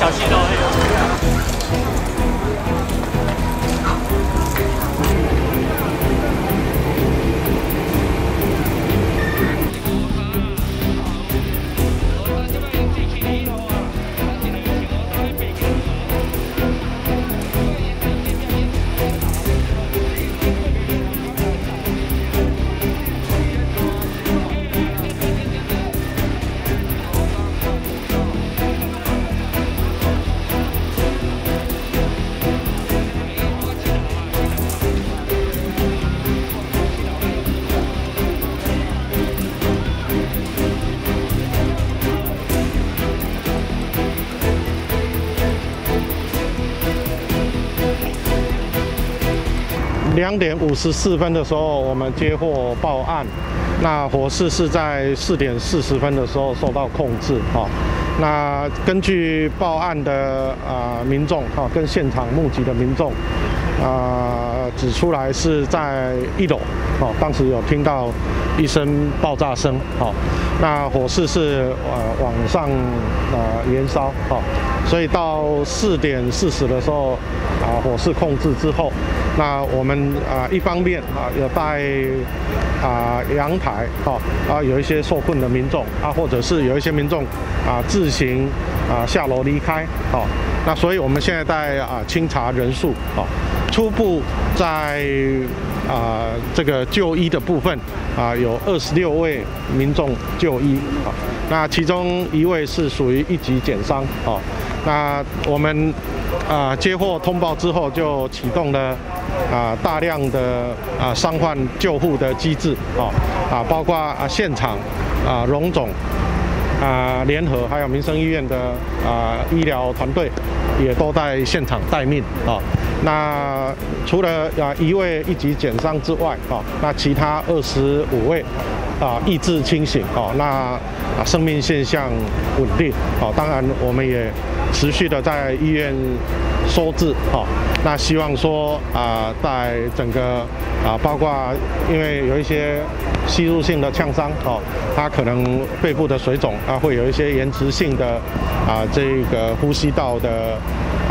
小心手哎呦。两点五十四分的时候，我们接获报案，那火势是在四点四十分的时候受到控制。哈，那根据报案的啊民众哈，跟现场目击的民众啊指出来是在一楼，哦，当时有听到一声爆炸声，哦，那火势是呃往上呃燃烧，哦，所以到四点四十的时候啊火势控制之后。那我们啊，一方面啊，有在啊阳台哈啊，有一些受困的民众啊，或者是有一些民众啊自行啊下楼离开哦。那所以我们现在在啊清查人数哦，初步在啊这个就医的部分啊，有二十六位民众就医啊，那其中一位是属于一级减伤哦。那我们啊接获通报之后，就启动了啊大量的啊伤患救护的机制啊啊，包括啊现场啊龙总啊联合还有民生医院的啊医疗团队也都在现场待命啊。那除了啊一位一级减伤之外啊，那其他二十五位啊意志清醒啊，那啊生命现象稳定啊。当然我们也。持续的在医院收治，哈，那希望说啊，在整个啊，包括因为有一些吸入性的呛伤，哦，它可能背部的水肿啊，会有一些延迟性的啊，这个呼吸道的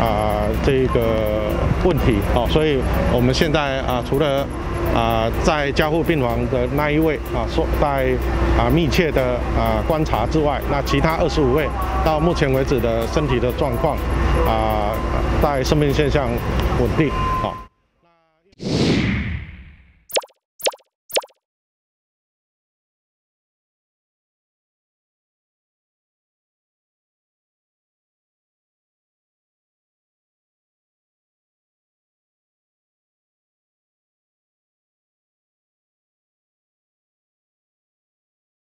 啊，这个问题，哦，所以我们现在啊，除了啊，在加护病房的那一位啊，说在啊密切的啊观察之外，那其他二十五位到目前为止的身体的状况啊，带生命现象稳定，啊。